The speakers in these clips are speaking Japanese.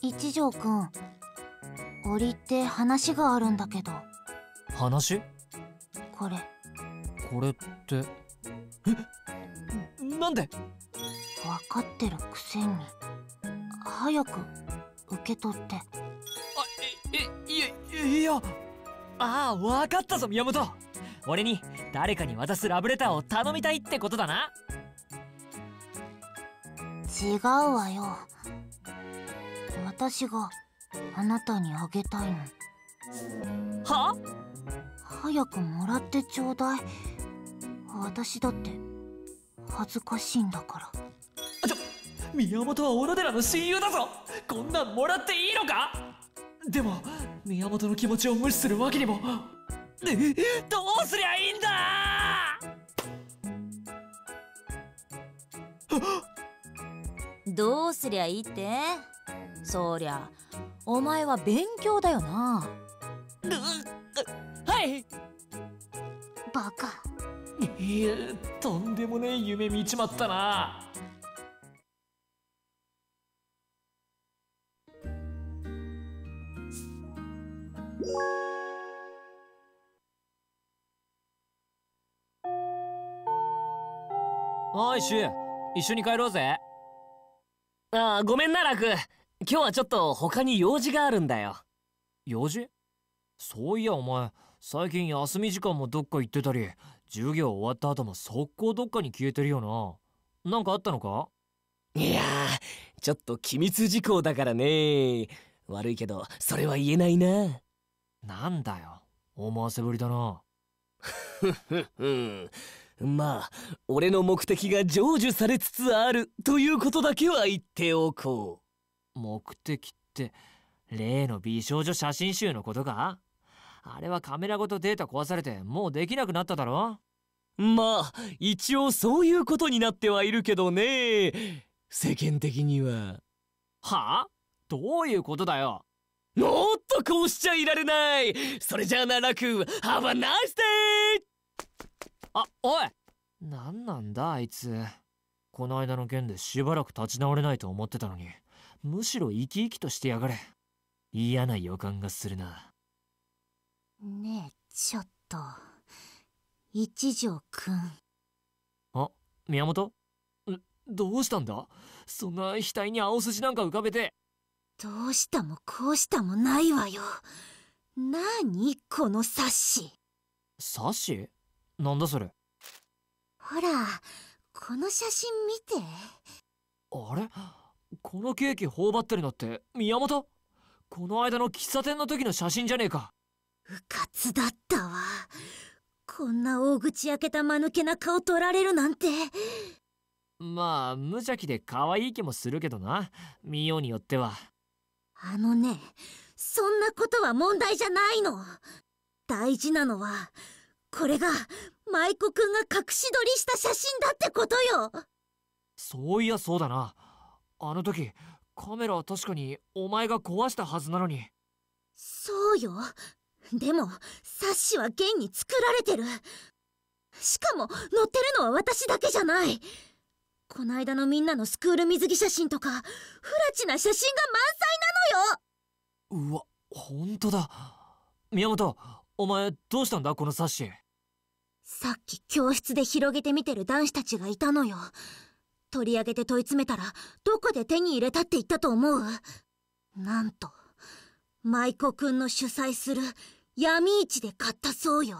一条くん折って話があるんだけど。話？これ。これって。え？なんで？分かってるくせに。早く受け取って。あええいやいやああ分かったぞ宮本。俺に誰かに渡すラブレターを頼みたいってことだな。違うわよ。私があなたにあげたいの。は？早くもらってちょうだい。私だって恥ずかしいんだから。ちょ宮本は小野寺の親友だぞ。こんなんもらっていいのか？でも宮本の気持ちを無視するわけにもえ どうすりゃいいんだ！どうすりゃいいって？そりゃお前は勉強だよな。はい！バカ。いやとんでもねえ夢見ちまったなおいシュ一緒に帰ろうぜ。ああごめんなラク今日はちょっと他に用事があるんだよ。用事？そういやお前最近休み時間もどっか行ってたり授業終わった後も速攻どっかに消えてるよな。なんかあったのか？いやーちょっと機密事項だからね。悪いけどそれは言えないな。なんだよ。思わせぶりだな。ふふふんまあ俺の目的が成就されつつあるということだけは言っておこ目的って例の美少女写真集のことか？あれはカメラごとデータ壊されてもうできなくなっただろ？うまあ一応そういうことになってはいるけどね。世間的には。はあ？どういうことだよ？もっとこうしちゃいられない。それじゃあな楽 Have a nice day! あおい。何なんだあいつ。この間の件でしばらく立ち直れないと思ってたのに。むしろ生き生きとしてやがれ。嫌な予感がするな。ねえちょっと。一条くん。あ宮本？どうしたんだ？そんな額に青筋なんか浮かべて。どうしたもこうしたもないわよ。なにこの冊子冊子なんだそれ？ほらこの写真見て。あれ？このケーキ頬張ってるのって宮本？この間の喫茶店の時の写真じゃねえか。うかつだったわ。こんな大口開けた間抜けな顔取られるなんて。まあ無邪気で可愛い気もするけどな。見ようによっては。あのねそんなことは問題じゃないの。大事なのはこれが舞子くんが隠し撮りした写真だってことよ。そういやそうだな。あの時カメラは確かにお前が壊したはずなのに。そうよ。でも冊子は現に作られてる。しかも載ってるのは私だけじゃない。こないだのみんなのスクール水着写真とかフラチな写真が満載なのよ。うわほんとだ。宮本お前どうしたんだこの冊子さっき教室で広げてみてる男子たちがいたのよ。取り上げて問い詰めたらどこで手に入れたって言ったと思う？なんと舞子くんの主催する闇市で買ったそうよ。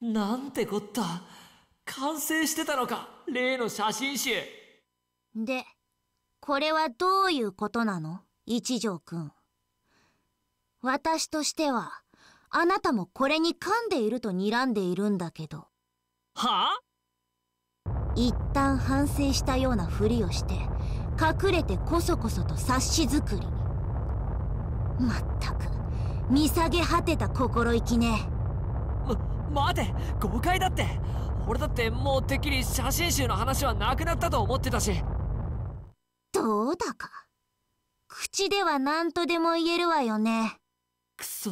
なんてこった。完成してたのか例の写真集。でこれはどういうことなの？一条くん。私としてはあなたもこれに噛んでいると睨んでいるんだけど。はあ？一旦反省したようなふりをして隠れてこそこそと冊子作りに。まったく見下げ果てた心意気ね。ま待て誤解だって。俺だってもうてっきり写真集の話はなくなったと思ってたし。どうだか。口では何とでも言えるわよね。くそ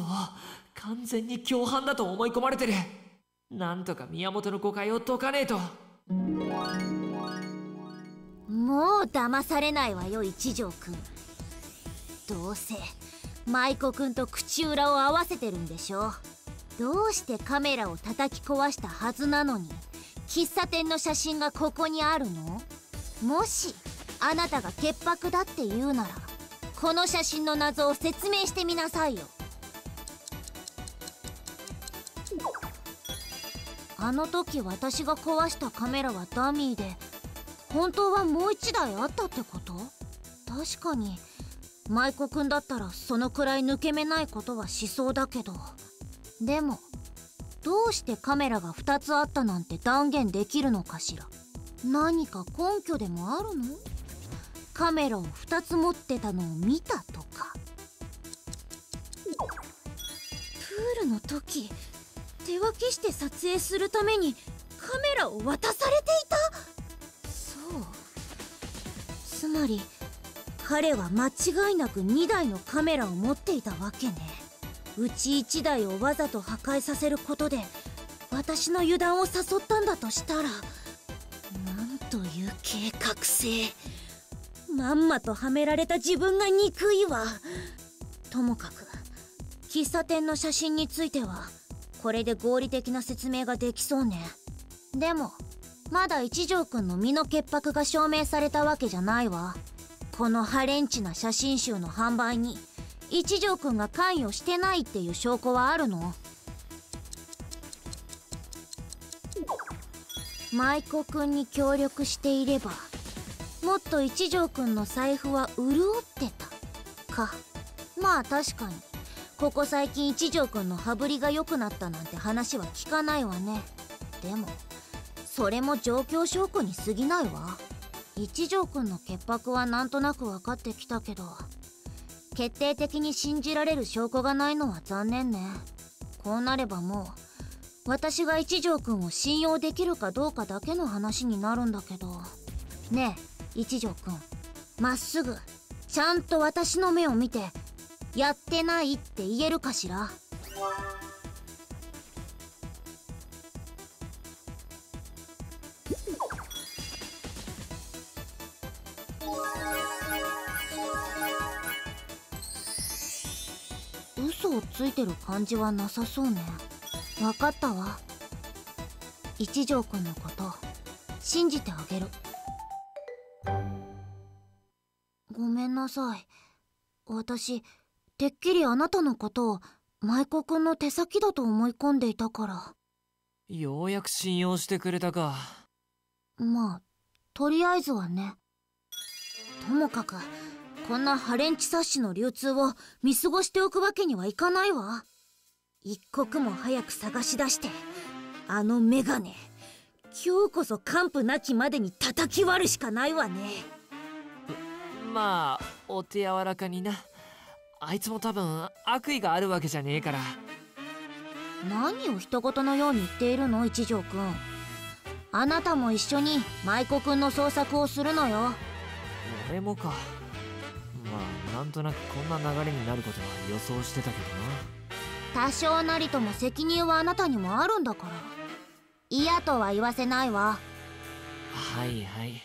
完全に共犯だと思い込まれてる。なんとか宮本の誤解を解かねえと。もう騙されないわよ一条くん。どうせ舞子くんと口裏を合わせてるんでしょどうしてカメラを叩き壊したはずなのに喫茶店の写真がここにあるの？もしあなたが潔白だって言うならこの写真の謎を説明してみなさいよ。あの時私が壊したカメラはダミーで本当はもう一台あったってこと？確かに舞子くんだったらそのくらい抜け目ないことはしそうだけど。でもどうしてカメラが2つあったなんて断言できるのかしら？何か根拠でもあるの？カメラを2つ持ってたのを見たとか。プールの時手分けして撮影するためにカメラを渡されていた？そう。つまり彼は間違いなく2台のカメラを持っていたわけね。うち1台をわざと破壊させることで私の油断を誘ったんだとしたらなんという計画性。まんまとはめられた自分が憎いわ。ともかく喫茶店の写真についてはこれで合理的な説明ができそうね。でもまだ一条くんの身の潔白が証明されたわけじゃないわ。このハレンチな写真集の販売に一条くんが関与してないっていう証拠はあるの？舞子くんに協力していればもっと一条くんの財布は潤ってた。か。まあ確かに。ここ最近一条くんの羽振りが良くなったなんて話は聞かないわね。でもそれも状況証拠に過ぎないわ。一条くんの潔白はなんとなく分かってきたけど決定的に信じられる証拠がないのは残念ね。こうなればもう私が一条くんを信用できるかどうかだけの話になるんだけど。ねえ一条くん。まっすぐちゃんと私の目を見てやってないって言えるかしら？嘘をついてる感じはなさそうね。分かったわ。一条くんのこと信じてあげる。ごめんなさい。私てっきりあなたのことを舞子くんの手先だと思い込んでいたから。ようやく信用してくれたか。まあとりあえずはね。ともかくこんなハレンチ冊子の流通を見過ごしておくわけにはいかないわ。一刻も早く探し出してあのメガネ。今日こそ完膚なきまでに叩き割るしかないわね。まあお手柔らかになあいつも多分悪意があるわけじゃねえから。何を人事のように言っているの一条くん。あなたも一緒に舞子くんの捜索をするのよ。俺もか。まあなんとなくこんな流れになることは予想してたけど多少なりとも責任はあなたにもあるんだから。嫌とは言わせないわ。なはいはい。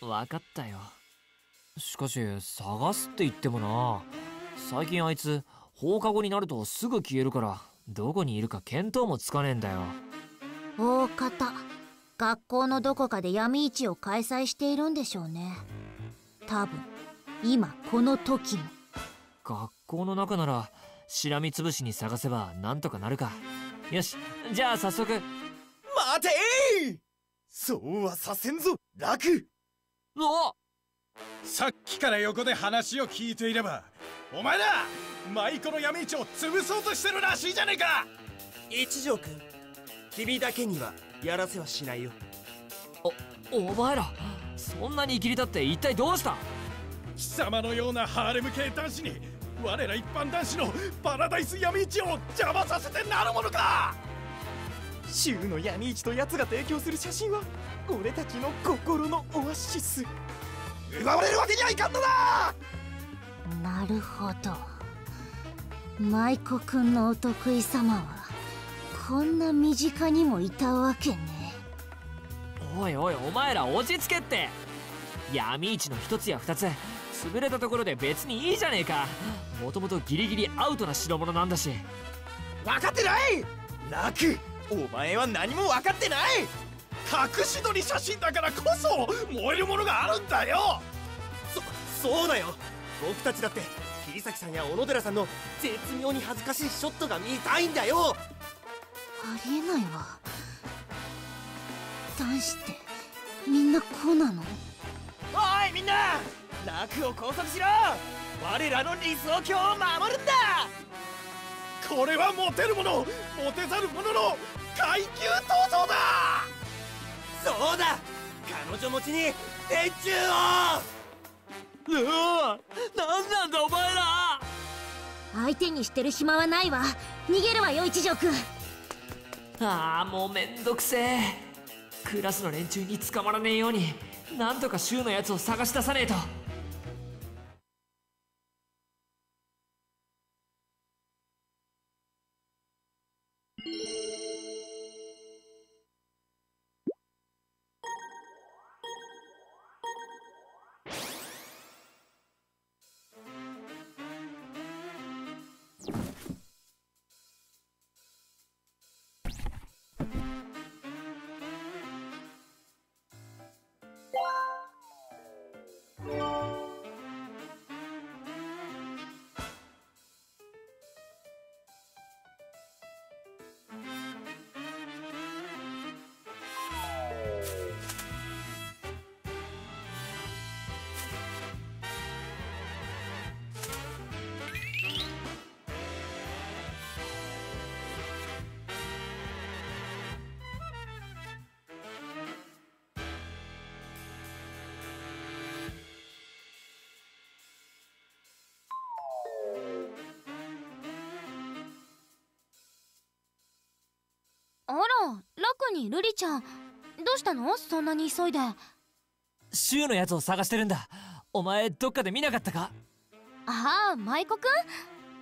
分かったよ。しかし探すって言ってもな最近あいつ放課後になるとすぐ消えるからどこにいるか見当もつかねえんだよ。大方学校のどこかで闇市を開催しているんでしょうね。多分今この時も。学校の中ならしらみつぶしに探せばなんとかなるか。よしじゃあ早速。待てー!そうはさせんぞ楽!おさっきから横で話を聞いていればお前ら舞妓の闇市を潰そうとしてるらしいじゃねえか。一条君君だけにはやらせはしないよ。お前らそんなに生きり立って一体どうした？貴様のようなハーレム系男子に我ら一般男子のパラダイス闇市を邪魔させてなるものか！週の闇市と奴が提供する写真は俺たちの心のオアシス奪われるわけにはいかんのだ！なるほど。舞子くんのお得意様はこんな身近にもいたわけね。おいおいお前ら落ち着けって。闇市の一つや二つ潰れたところで別にいいじゃねえか。もともとギリギリアウトな代物なんだし。分かってない！ラクお前は何も分かってない隠し撮り写真だからこそ燃えるものがあるんだよ。そそうだよ。僕たちだって桐崎さんや小野寺さんの絶妙に恥ずかしいショットが見たいんだよ。ありえないわ。男子ってみんなこうなの？おいみんな！ラクを拘束しろ！我らの理想郷を守るんだ！これはモテる者モテざる者の階級闘争だそうだ。彼女持ちに天柱を。うわなんなんだお前ら。相手にしてる暇はないわ。逃げるわよ一条くん。ああもうめんどくせえ。クラスの連中に捕まらねえようになんとか柊のやつを探し出さねえとら楽にルリちゃん。どうしたの？そんなに急いで。柊のやつを探してるんだ。お前どっかで見なかったか？ああ舞子くん？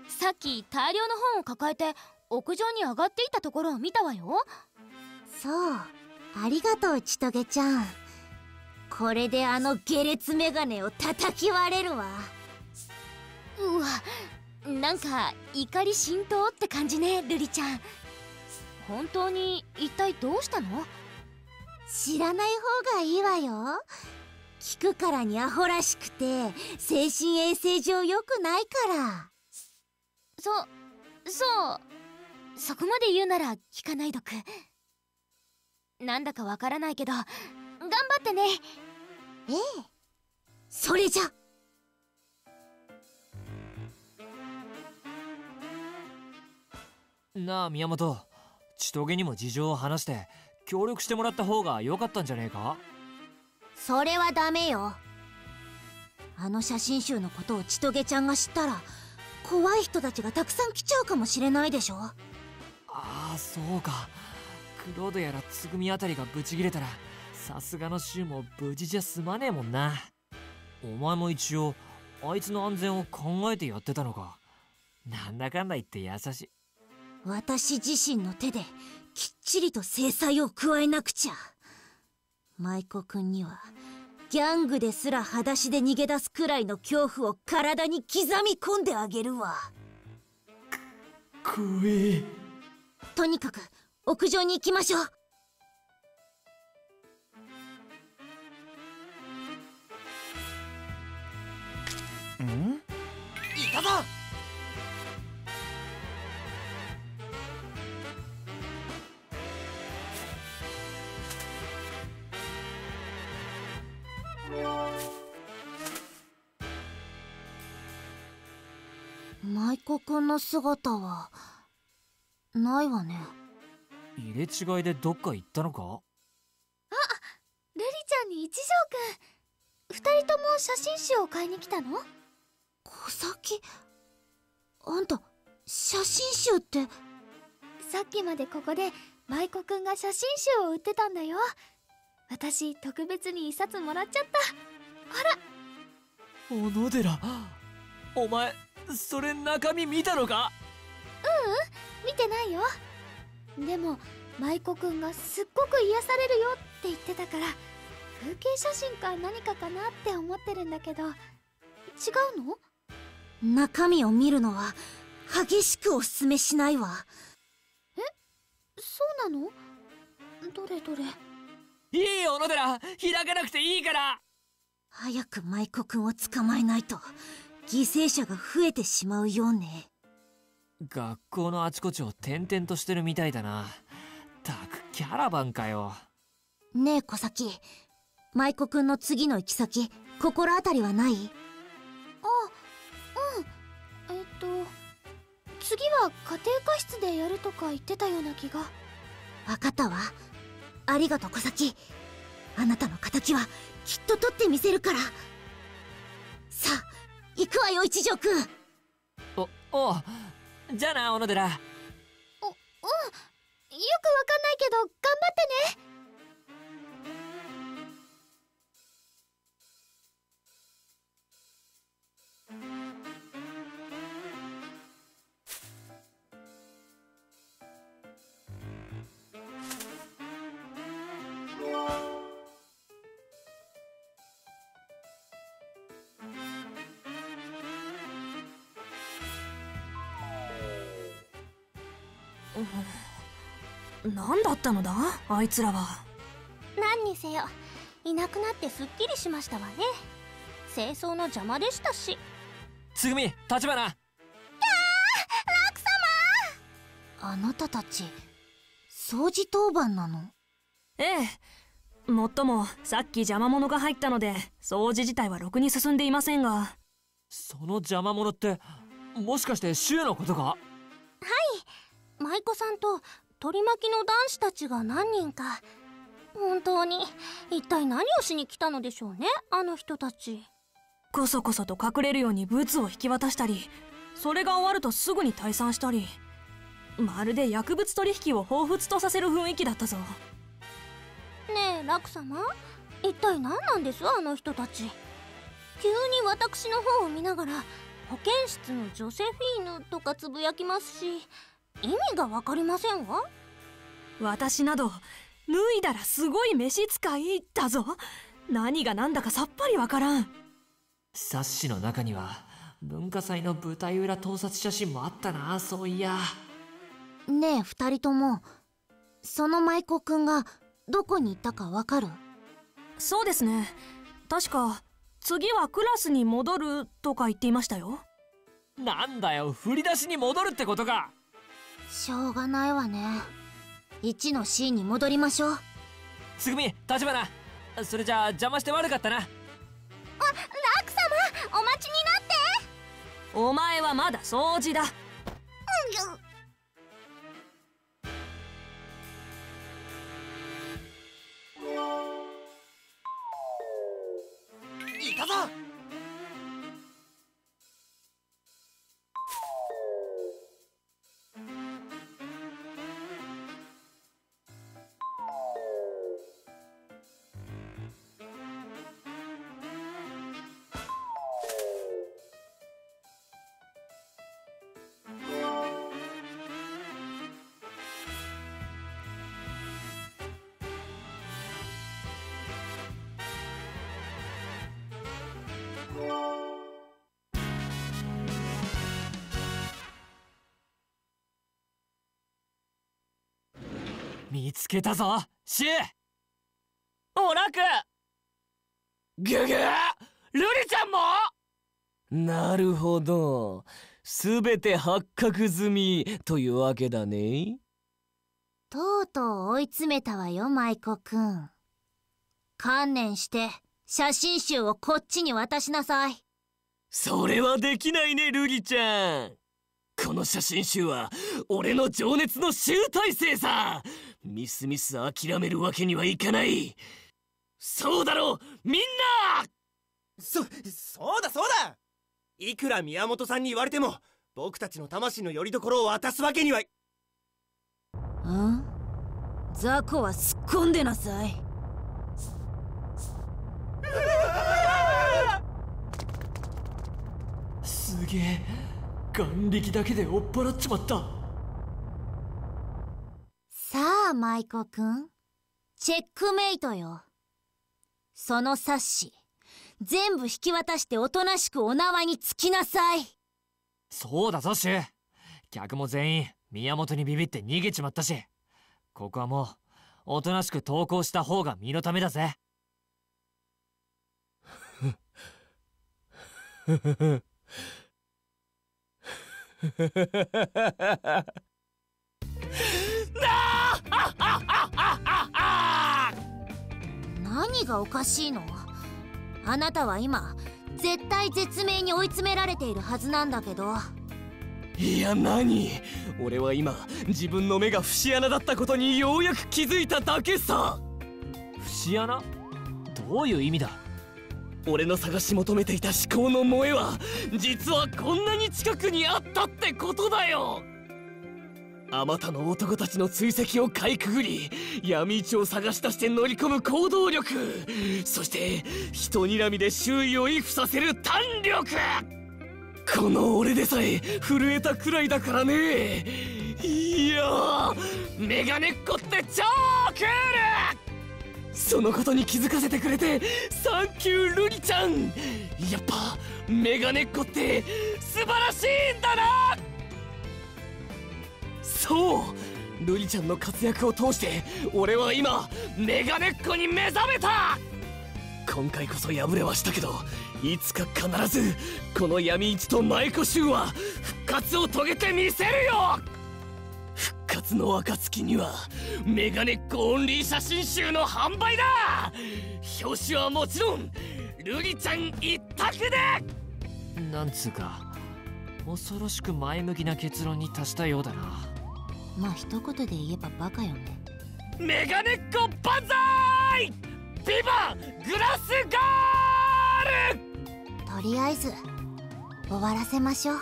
さっき大量の本を抱えて屋上に上がっていたところを見たわよ。そうありがとうちとげちゃん。これであの下劣メガネを叩き割れるわ。うわなんか怒り浸透って感じねルリちゃん本当に一体どうしたの？知らない方がいいわよ。聞くからにアホらしくて精神衛生上良くないから。そそう。そこまで言うなら聞かないどく。なんだかわからないけど頑張ってね。ええ。それじゃ。なあ宮本千棘にも事情を話して協力してもらった方が良かったんじゃねえか？それはダメよ。あの写真集のことをちとげちゃんが知ったら怖い人たちがたくさん来ちゃうかもしれないでしょ。ああそうか。クロードやらつぐみあたりがブチギレたらさすがの柊も無事じゃ済まねえもんな。お前も一応あいつの安全を考えてやってたのか。なんだかんだ言って優しい私自身の手できっちりと制裁を加えなくちゃ。舞子くんにはギャングですら裸足で逃げ出すくらいの恐怖を体に刻み込んであげるわ。怖えとにかく屋上に行きましょうん？いたぞ舞子くんの姿はないわね。入れ違いでどっか行ったのか？ルリちゃんに一条くん。二人とも写真集を買いに来たの？小崎？あんた写真集って？さっきまでここで舞子くんが写真集を売ってたんだよ私特別に一冊もらっちゃった。小野寺。お前それ中身見たのか？見てないよ。でも舞子くんがすっごく癒されるよって言ってたから風景写真か何かかなって思ってるんだけど違うの？中身を見るのは激しくおすすめしないわ。そうなの？どれどれ？いい小野寺開かなくていいから。早く舞妓くんを捕まえないと犠牲者が増えてしまうよね。学校のあちこちを転々としてるみたいだな。たくキャラバンかよ。ねえ小崎。舞妓くんの次の行き先心当たりはない？えっと次は家庭科室でやるとか言ってたような気が。わかったわありがとう小崎。あなたの敵はきっと取ってみせるから。さあ行くわよ一条くん。おおうじゃあな小野寺。よくわかんないけど頑張ってね何だったのだ？あいつらは。何にせよいなくなってすっきりしましたわね。清掃の邪魔でしたし。つぐみ立花。あなたたち掃除当番なの？ええ。もっともさっき邪魔者が入ったので掃除自体はろくに進んでいませんが。その邪魔者ってもしかして柊のことか？舞妓さんと取り巻きの男子たちが何人か。本当に一体何をしに来たのでしょうねあの人たち。こそこそと隠れるようにブツを引き渡したりそれが終わるとすぐに退散したり。まるで薬物取引を彷彿とさせる雰囲気だったぞ。ねえ楽様？一体何なんです？あの人たち。急に私の方を見ながら保健室のジョセフィーヌとかつぶやきますし意味が分かりませんわ。私など脱いだらすごい召使いだぞ。何が何だかさっぱりわからん。冊子の中には文化祭の舞台裏盗撮写真もあったなそういや。ねえ二人とも。その舞妓くんがどこに行ったかわかる？そうですね。確か次はクラスに戻るとか言っていましたよ。なんだよ振り出しに戻るってことかしょうがないわね。1の C に戻りましょう。つぐみ立花。それじゃあ邪魔して悪かったな。楽様お待ちになって。お前はまだ掃除だ。いたぞ見つけたぞシュお楽ぐぐルリちゃんも。なるほど。すべて発覚済みというわけだね。とうとう追い詰めたわよ舞妓くん。観念して写真集をこっちに渡しなさい。それはできないねルリちゃん。この写真集は俺の情熱の集大成さミスミス諦めるわけにはいかない。そうだろみんな！そそうだそうだ。いくら宮本さんに言われても僕たちの魂の拠り所を渡すわけにはいん雑魚はすっ込んでなさい。すげえ。眼力だけで追っ払っちまったさあ舞妓くん。チェックメイトよ。その冊子全部引き渡しておとなしくお縄につきなさい。そうだぞシュ。客も全員宮本にビビって逃げちまったし。ここはもうおとなしく投降した方が身のためだぜ 何がおかしいの？あなたは今絶対絶命に追い詰められているはずなんだけど。いや何？俺は今自分の目が節穴だったことにようやく気づいただけさ。節穴？どういう意味だ？俺の探し求めていた思考の萌えは実はこんなに近くにあったってことだよあまたの男たちの追跡をかいくぐり闇市を探し出して乗り込む行動力。そして人睨みで周囲を畏怖させる胆力。この俺でさえ震えたくらいだからね。いやメガネっ子って超クール。そのことに気づかせてくれてサンキュールリちゃん。やっぱメガネっ子って素晴らしいんだな。そう。ルリちゃんの活躍を通して俺は今メガネっ子に目覚めた。今回こそ敗れはしたけどいつか必ずこの闇市と舞妓衆は復活を遂げてみせるよ。復活の暁にはメガネっ子オンリー写真集の販売だ。表紙はもちろんルリちゃん一択で。なんつうか恐ろしく前向きな結論に達したようだな。まあ一言で言えばバカよね。メガネっ子万歳！ビバグラスガール！とりあえず終わらせましょう。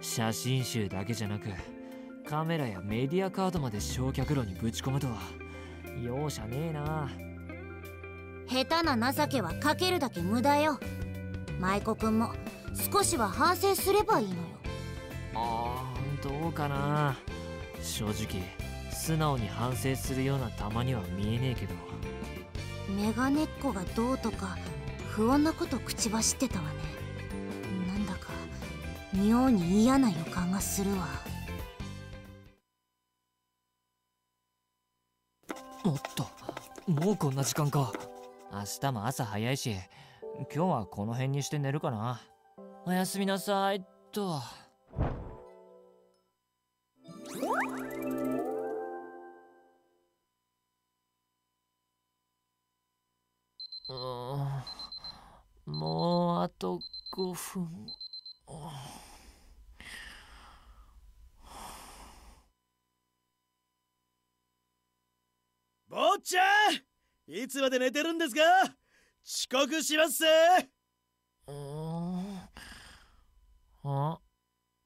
写真集だけじゃなくカメラやメディアカードまで焼却炉にぶち込むとは容赦ねえな下手な情けはかけるだけ無駄よ。舞妓くんも少しは反省すればいいのよ。あーどうかな。正直素直に反省するようなたまには見えねえけど。メガネっ子がどうとか不穏なこと口走ってたわね。なんだか妙に嫌な予感がするわ。おっともうこんな時間か明日も朝早いし今日はこの辺にして寝るかな。おやすみなさいっと。うんもうあと5分坊ちゃんいつまで寝てるんですか？遅刻します。ぜも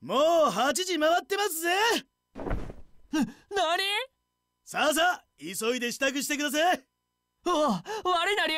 う8時回ってますぜ。何さあさあ急いで支度してください。あ悪いな竜